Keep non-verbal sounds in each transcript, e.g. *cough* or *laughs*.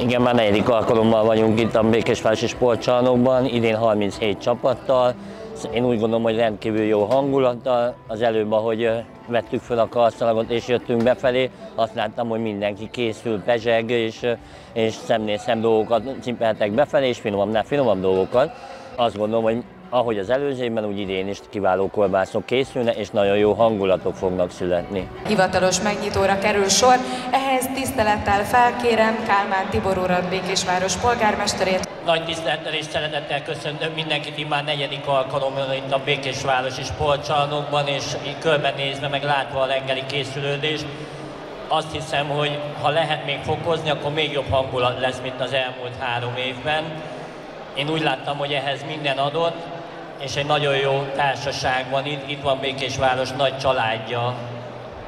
Igen, már negyedik alkalommal vagyunk itt a Békésvárosi Sportcsarnokban, idén 37 csapattal. Én úgy gondolom, hogy rendkívül jó hangulattal. Az előbb, ahogy vettük fel a karszalagot és jöttünk befelé, azt láttam, hogy mindenki készül, pezseg, és, és szemnél szem dolgokat cipeltek befelé, és finomabb, finomabb dolgokat. Azt gondolom, hogy ahogy az előző évben, úgy idén is kiváló kolbászok készülnek, és nagyon jó hangulatok fognak születni. Hivatalos megnyitóra kerül sor, ehhez tisztelettel felkérem Kálmán Tibor urat, Békésváros polgármesterét. Nagy tisztelettel és szeretettel köszöntöm mindenkit immár negyedik alkalommal itt a Békésvárosi sportcsarnokban, és körbenézve, meg látva a reggeli készülődést, azt hiszem, hogy ha lehet még fokozni, akkor még jobb hangulat lesz, mint az elmúlt három évben. Én úgy láttam, hogy ehhez minden adott, és egy nagyon jó társaság van itt, itt van Békésváros nagy családja,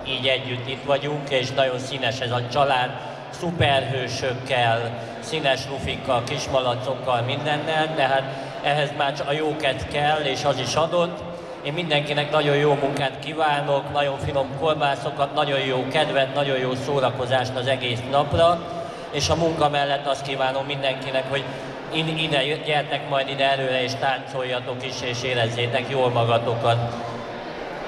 így együtt itt vagyunk, és nagyon színes ez a család, szuperhősökkel, színes lufikkal, kismalacokkal, mindennel, tehát ehhez már a jóket kell, és az is adott. Én mindenkinek nagyon jó munkát kívánok, nagyon finom kolbászokat, nagyon jó kedvet, nagyon jó szórakozást az egész napra, és a munka mellett azt kívánom mindenkinek, hogy ide gyertek majd ide előre, és táncoljatok is, és érezzétek jól magatokat.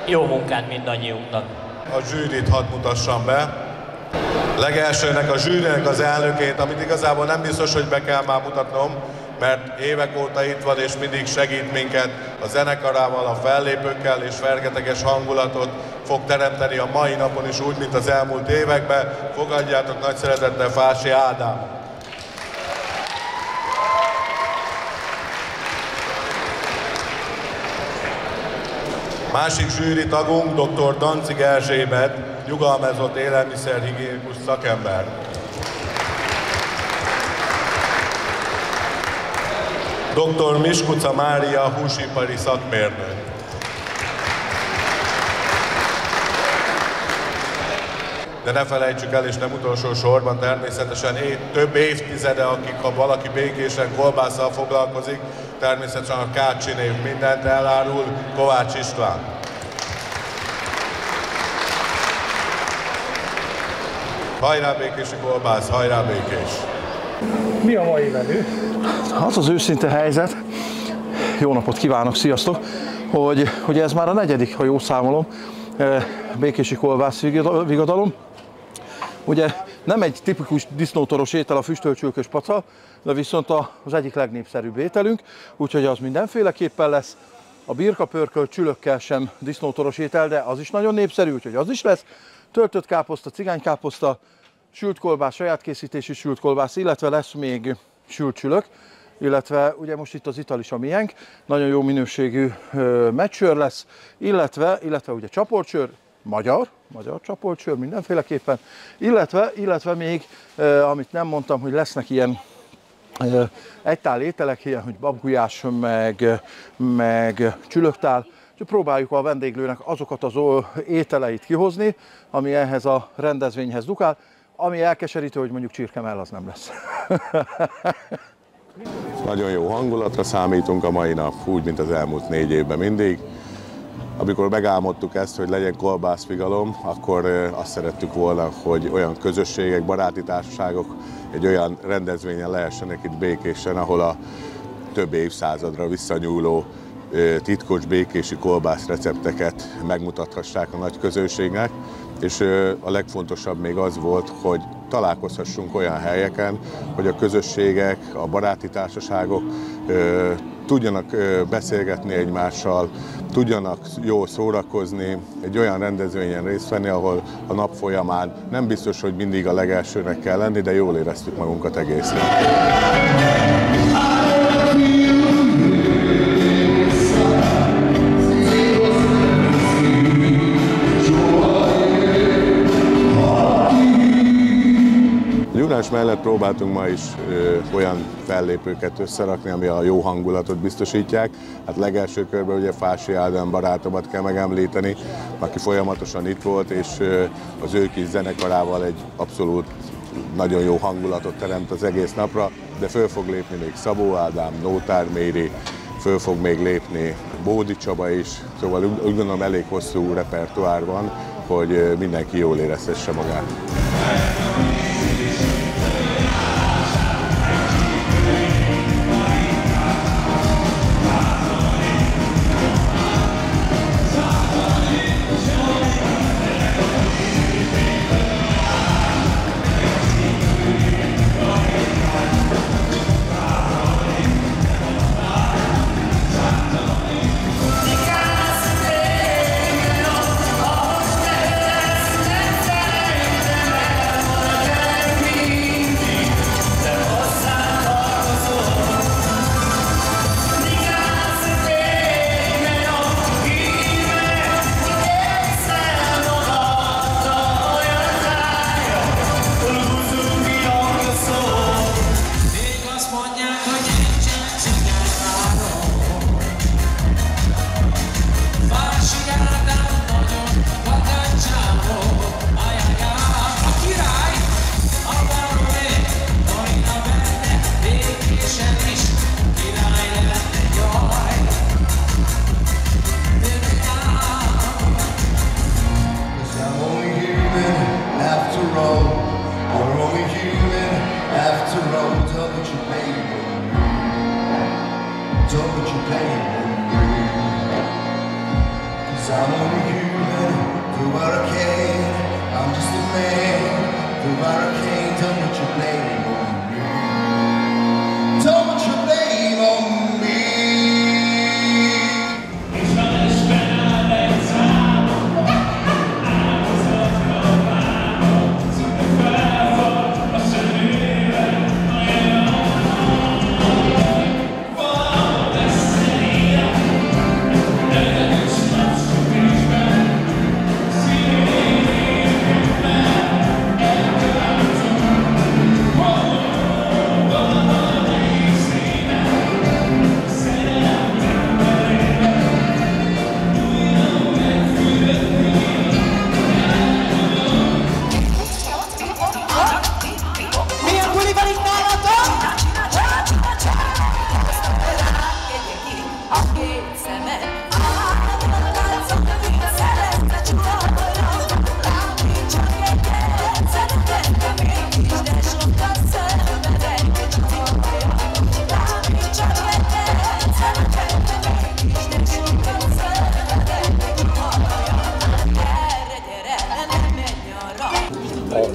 Jó munkát mindannyiunknak! A zsűrit hadd mutassam be. Legelsőnek a zsűrinek az elnökét, amit igazából nem biztos, hogy be kell már mutatnom, mert évek óta itt van és mindig segít minket a zenekarával, a fellépőkkel és fergeteges hangulatot fog teremteni a mai napon is úgy, mint az elmúlt években. Fogadjátok nagy szeretettel Fási Ádám! Másik zsűri tagunk dr. Dancig Erzsébet, nyugalmazott élelmiszerhigiénikus szakember. Dr. Miskuca Mária, húsipari szakmérnök. De ne felejtsük el, és nem utolsó sorban természetesen é- több évtizede, akik ha valaki békésen kolbásszal foglalkozik, természetesen a Kácsi név mindent elárul, Kovács István. Hajrá békési kolbász, hajrá békés! Mi a mai menü? Az az őszinte helyzet, jó napot kívánok, sziasztok, hogy, hogy ez már a negyedik, ha jól számolom, eh, békési kolbász vigadalom. Ugye nem egy tipikus disznótoros étel a füstölcsülkös paca, de viszont az egyik legnépszerűbb ételünk, úgyhogy az mindenféleképpen lesz. A birka pörkölt csülökkel sem disznótoros étel, de az is nagyon népszerű, úgyhogy az is lesz. Töltött káposzta, cigánykáposzta, sült kolbász, saját készítésű sült kolbász, illetve lesz még sült csülök, illetve ugye most itt az ital is a miénk, nagyon jó minőségű meccsőr lesz, illetve, illetve ugye csaporcsőr, magyar, magyar csapolcsőr mindenféleképpen, illetve, illetve még, amit nem mondtam, hogy lesznek ilyen egytál ételek, ilyen, hogy babgulyás, meg, meg csülöktál, és próbáljuk a vendéglőnek azokat az ételeit kihozni, ami ehhez a rendezvényhez dukál, ami elkeserítő, hogy mondjuk csirkemell az nem lesz. *laughs* Nagyon jó hangulatra számítunk a mai nap, úgy, mint az elmúlt négy évben mindig. Amikor megálmodtuk ezt, hogy legyen kolbászfigalom, akkor azt szerettük volna, hogy olyan közösségek, baráti társaságok egy olyan rendezvényen lehessenek itt békésen, ahol a több évszázadra visszanyúló titkos békési kolbász recepteket megmutathassák a nagy közönségnek, és a legfontosabb még az volt, hogy találkozhassunk olyan helyeken, hogy a közösségek, a baráti társaságok tudjanak beszélgetni egymással, tudjanak jól szórakozni, egy olyan rendezvényen részt venni, ahol a nap folyamán nem biztos, hogy mindig a legelsőnek kell lenni, de jól éreztük magunkat egész. Nyúlás mellett próbáltunk ma is ö, olyan fellépőket összerakni, ami a jó hangulatot biztosítják. Hát legelső körben ugye Fási Ádám barátomat kell megemlíteni, aki folyamatosan itt volt, és ö, az ő kis zenekarával egy abszolút nagyon jó hangulatot teremt az egész napra, de föl fog lépni még Szabó Ádám, Nótár Méri, föl fog még lépni Bódi Csaba is, szóval úgy gondolom elég hosszú repertoár van, hogy mindenki jól érezhesse magát.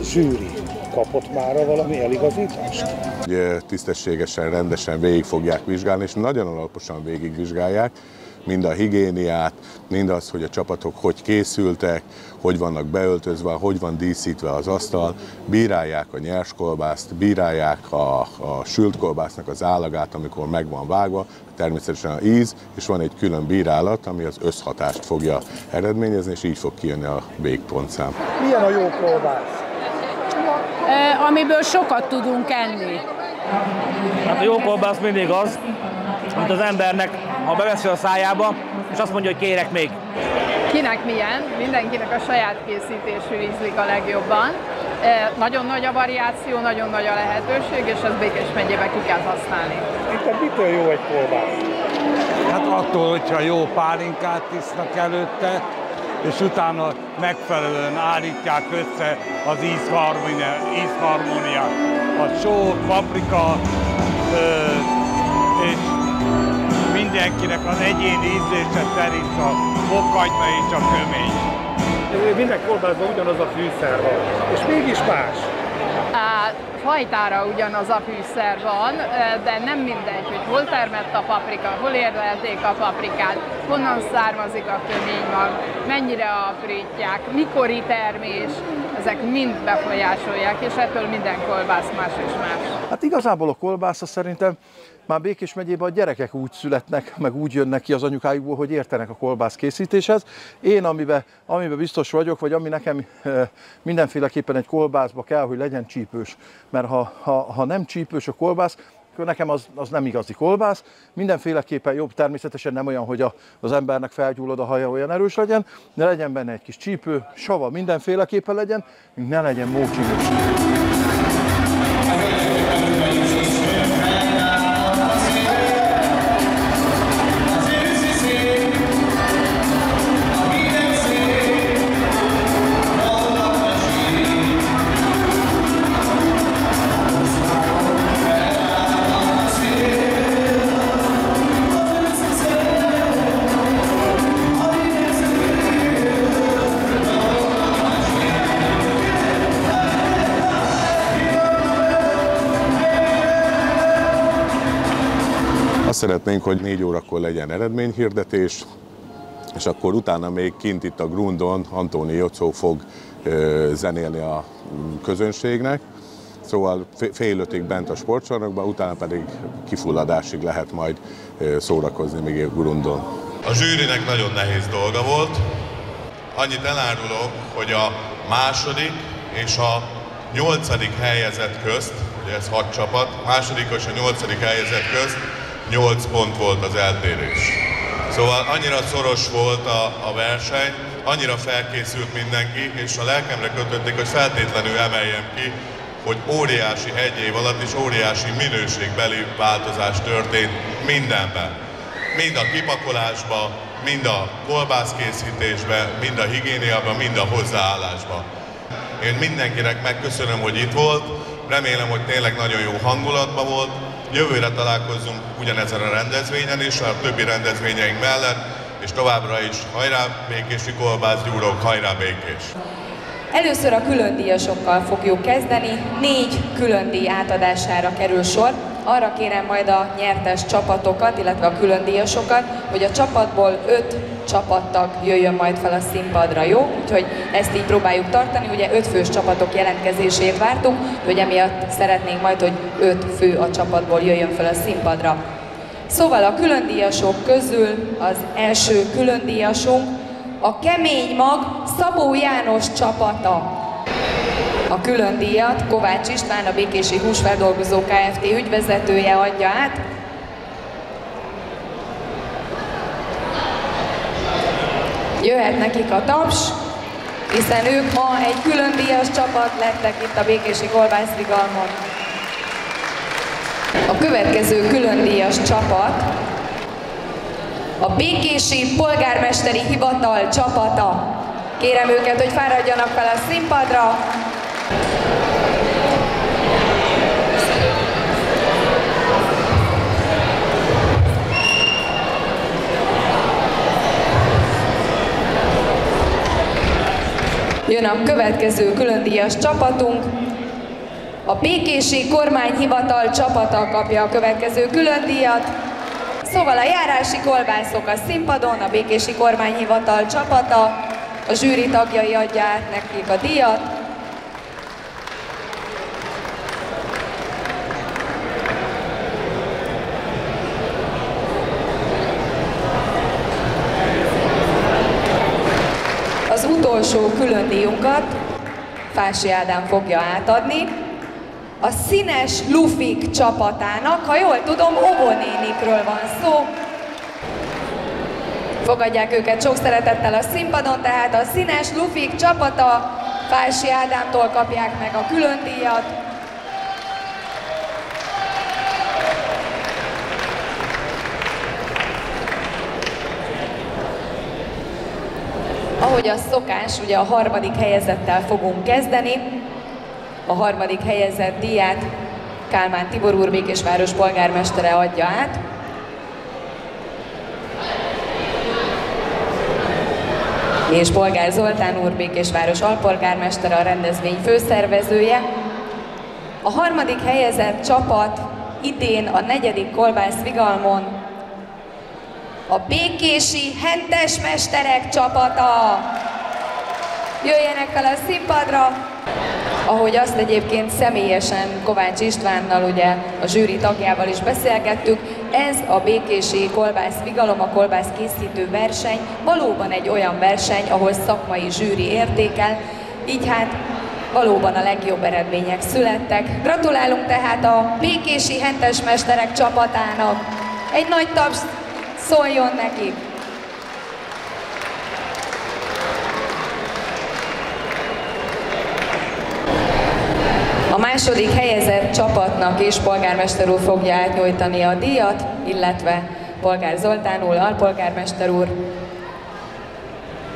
Zsűri kapott mára valami eligazítást? Ugye tisztességesen, rendesen végig fogják vizsgálni, és nagyon alaposan végigvizsgálják, mind a higiéniát, mind az, hogy a csapatok hogy készültek, hogy vannak beöltözve, hogy van díszítve az asztal, bírálják a nyers kolbászt, bírálják a, a sült kolbásznak az állagát, amikor meg van vágva, természetesen a íz, és van egy külön bírálat, ami az összhatást fogja eredményezni, és így fog kijönni a végpontszám. Milyen a jó kolbász? Amiből sokat tudunk enni. Hát a jó kolbász mindig az, amit az embernek, ha beveszi a szájába, és azt mondja, hogy kérek még. Kinek milyen, mindenkinek a saját készítésű ízlik a legjobban. Nagyon nagy a variáció, nagyon nagy a lehetőség, és ezt Békés megyében ki kell használni. Itt mitől jó egy kolbász? Hát attól, hogyha jó pálinkát isznak előtte, és utána megfelelően állítják össze az ízharmóniát. A só, paprika, és mindenkinek az egyéni ízlése szerint a fokhagyma és a kömény. Minden kolbászban ugyanaz a fűszer van, és mégis más. Fajtára ugyanaz a fűszer van, de nem mindegy, hogy hol termett a paprika, hol érlelték a paprikát, honnan származik a köménymag, mennyire aprítják, mikori termés, ezek mind befolyásolják, és ettől minden kolbász más és más. Hát igazából a kolbásza szerintem már Békés megyében a gyerekek úgy születnek, meg úgy jönnek ki az anyukájukból, hogy értenek a kolbász készítéshez. Én, amiben, amiben biztos vagyok, vagy ami nekem e, mindenféleképpen egy kolbászba kell, hogy legyen csípős. Mert ha, ha, ha nem csípős a kolbász, akkor nekem az, az nem igazi kolbász. Mindenféleképpen jobb, természetesen nem olyan, hogy a, az embernek felgyullad a haja, olyan erős legyen, de legyen benne egy kis csípő, sava mindenféleképpen legyen, ne legyen. Azt szeretnénk, hogy négy órakor legyen eredményhirdetés, és akkor utána még kint itt a Grundon Antóni Jocó fog zenélni a közönségnek. Szóval fé- fél ötig bent a sportcsarnokban, utána pedig kifulladásig lehet majd szórakozni még a Grundon. A zsűrinek nagyon nehéz dolga volt. Annyit elárulok, hogy a második és a nyolcadik helyezett közt, ugye ez hat csapat, második és a nyolcadik helyezett közt nyolc pont volt az eltérés. Szóval annyira szoros volt a, a verseny, annyira felkészült mindenki, és a lelkemre kötötték, hogy feltétlenül emeljem ki, hogy óriási egy év alatt és óriási minőségbeli változás történt mindenben. Mind a kipakolásba, mind a kolbászkészítésbe, mind a higiéniában, mind a hozzáállásban. Én mindenkinek megköszönöm, hogy itt volt, Remélem, hogy tényleg nagyon jó hangulatban volt. Jövőre találkozzunk ugyanezen a rendezvényen is, a többi rendezvényeink mellett, és továbbra is hajrá békési kolbász gyúrok, hajrá békés! Először a külön díjasokkal fogjuk kezdeni. Négy külön díj átadására kerül sor. Arra kérem majd a nyertes csapatokat, illetve a külön díjasokat, hogy a csapatból öt csapattag jöjjön majd fel a színpadra, jó? Úgyhogy ezt így próbáljuk tartani. Ugye öt fős csapatok jelentkezését vártuk, hogy emiatt szeretnénk majd, hogy öt fő a csapatból jöjjön fel a színpadra. Szóval a különdíjasok közül az első különdíjasunk a Kemény Mag Szabó János csapata. A külön díjat Kovács István, a Békési Húsfeldolgozó Kft. ügyvezetője adja át. Jöhet nekik a taps, hiszen ők ma egy külön díjas csapat lettek itt a Békési Kolbászvigalmon. A következő külön díjas csapat a Békési Polgármesteri Hivatal csapata. Kérem őket, hogy fáradjanak fel a színpadra. Jön a következő különdíjas csapatunk. A Békési Kormányhivatal csapata kapja a következő különdíjat. Szóval a járási kolbászok a színpadon, a Békési Kormányhivatal csapata, a zsűri tagjai adja át nekik a díjat. Az utolsó külön díjunkat Fási Ádám fogja átadni, a Színes Lufik csapatának, ha jól tudom, óvónénikről van szó. Fogadják őket sok szeretettel a színpadon, tehát a Színes Lufik csapata Fási Ádámtól kapják meg a külön díjat. Ahogy az szokás, ugye a harmadik helyezettel fogunk kezdeni. A harmadik helyezett díját Kálmán Tibor úr Békésváros polgármestere adja át. És Polgár Zoltán úr Békésváros alpolgármestere a rendezvény főszervezője. A harmadik helyezett csapat idén a negyedik kolbász Vigalmon a Békési Hentes Mesterek csapata. Jöjjenek fel a színpadra, ahogy azt egyébként személyesen Kovács Istvánnal, ugye a zsűri tagjával is beszélgettük, ez a Békési Kolbász Vigalom, a kolbász készítő verseny valóban egy olyan verseny, ahol szakmai zsűri értékel, így hát valóban a legjobb eredmények születtek. Gratulálunk tehát a Békési Hentes Mesterek csapatának. Egy nagy taps szóljon nekik! A második helyezett csapatnak is polgármester úr fogja átnyújtani a díjat, illetve polgár Zoltán úr, alpolgármester úr.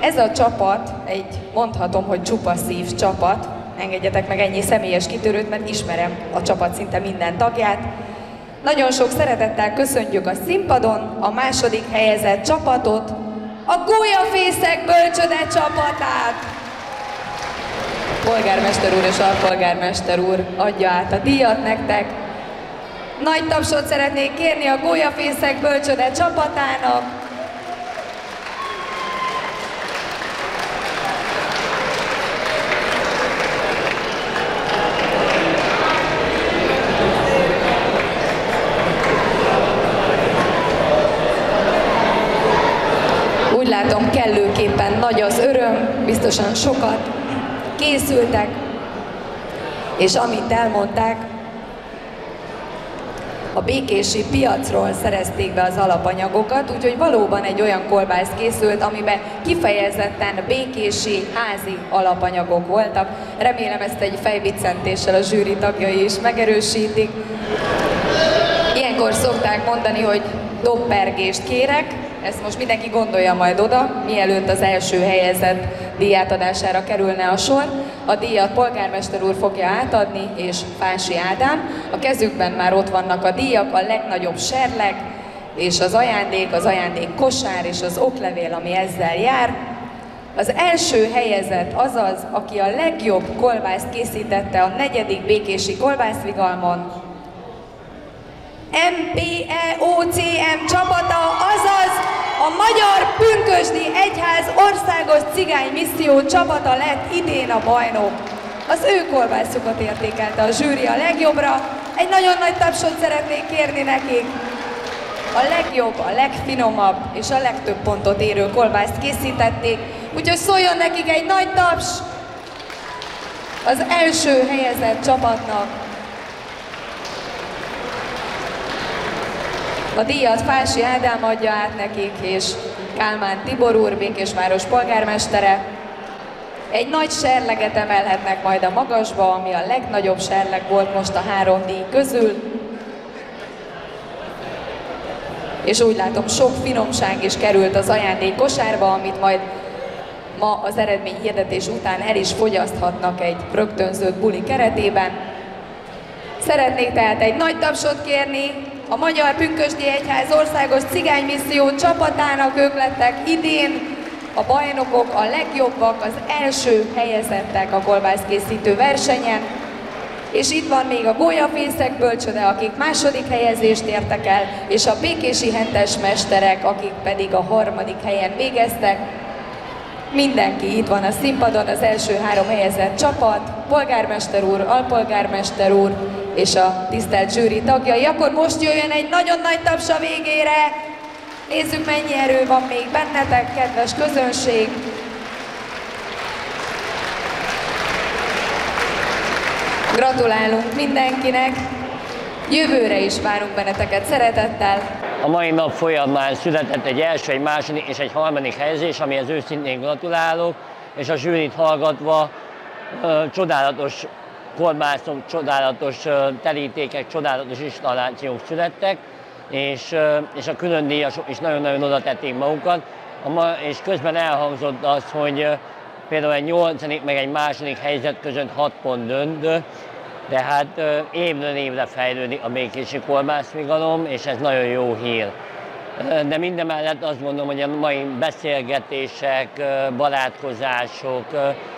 Ez a csapat egy, mondhatom, hogy csupa szív csapat. Engedjetek meg ennyi személyes kitörőt, mert ismerem a csapat szinte minden tagját. Nagyon sok szeretettel köszöntjük a színpadon a második helyezett csapatot, a Gólyafészek bölcsöde csapatát. Polgármester úr és alpolgármester úr adja át a díjat nektek. Nagy tapsot szeretnék kérni a Gólyafészek bölcsöde csapatának. Látom, kellőképpen nagy az öröm, biztosan sokat készültek, és amit elmondták, a békési piacról szerezték be az alapanyagokat, úgyhogy valóban egy olyan kolbász készült, amiben kifejezetten békési házi alapanyagok voltak. Remélem ezt egy fejbiccentéssel a zsűri tagjai is megerősítik. Ilyenkor szokták mondani, hogy dobpergést kérek, ezt most mindenki gondolja majd oda, mielőtt az első helyezett díjátadására kerülne a sor. A díjat polgármester úr fogja átadni, és Fási Ádám. A kezükben már ott vannak a díjak, a legnagyobb serleg, és az ajándék, az ajándék kosár és az oklevél, ami ezzel jár. Az első helyezett az az, aki a legjobb kolbászt készítette a negyedik békési kolbászvigalmon. MPEOCM csapata, azaz a Magyar Pünkösdi Egyház Országos Cigány Misszió csapata lett idén a bajnok. Az ő kolbászukat értékelte a zsűri a legjobbra. Egy nagyon nagy tapsot szeretnék kérni nekik. A legjobb, a legfinomabb és a legtöbb pontot érő kolbászt készítették, úgyhogy szóljon nekik egy nagy taps az első helyezett csapatnak. A díjat Fási Ádám adja át nekik, és Kálmán Tibor úr, Békésváros polgármestere. Egy nagy serleget emelhetnek majd a magasba, ami a legnagyobb serleg volt most a három díj közül. És úgy látom, sok finomság is került az ajándék kosárba, amit majd ma az eredmény hirdetés után el is fogyaszthatnak egy rögtönzött buli keretében. Szeretnék tehát egy nagy tapsot kérni a Magyar Pünkösdi Egyház Országos Cigánymisszió csapatának, ők lettek idén a bajnokok, a legjobbak, az első helyezettek a kolbászkészítő versenyen. És itt van még a gólyafészek bölcsöde, akik második helyezést értek el, és a békési hentes mesterek, akik pedig a harmadik helyen végeztek. Mindenki itt van a színpadon, az első három helyezett csapat, polgármester úr, alpolgármester úr és a tisztelt zsűri tagjai. Akkor most jöjjön egy nagyon nagy taps a végére. Nézzük, mennyi erő van még bennetek, kedves közönség. Gratulálunk mindenkinek. Jövőre is várunk benneteket szeretettel. A mai nap folyamán született egy első, egy második és egy harmadik helyezés, amihez őszintén gratulálok, és a zsűrit hallgatva ö, csodálatos kolbászok, csodálatos terítékek, csodálatos installációk születtek, és, és a külön díjasok is nagyon-nagyon oda tették magukat. És közben elhangzott az, hogy például egy nyolcadik meg egy második helyzet között 6 pont döntő, de hát évről évre fejlődik a békési kolbászvigalom, és ez nagyon jó hír. De mindemellett azt mondom, hogy a mai beszélgetések, barátkozások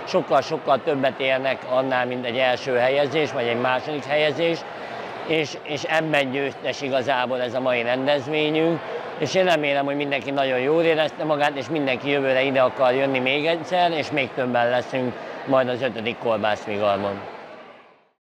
sokkal-sokkal többet érnek annál, mint egy első helyezés, vagy egy második helyezés, és, és ebben győztes igazából ez a mai rendezvényünk, és én remélem, hogy mindenki nagyon jól érezte magát, és mindenki jövőre ide akar jönni még egyszer, és még többen leszünk majd az ötödik kolbászvigalmon.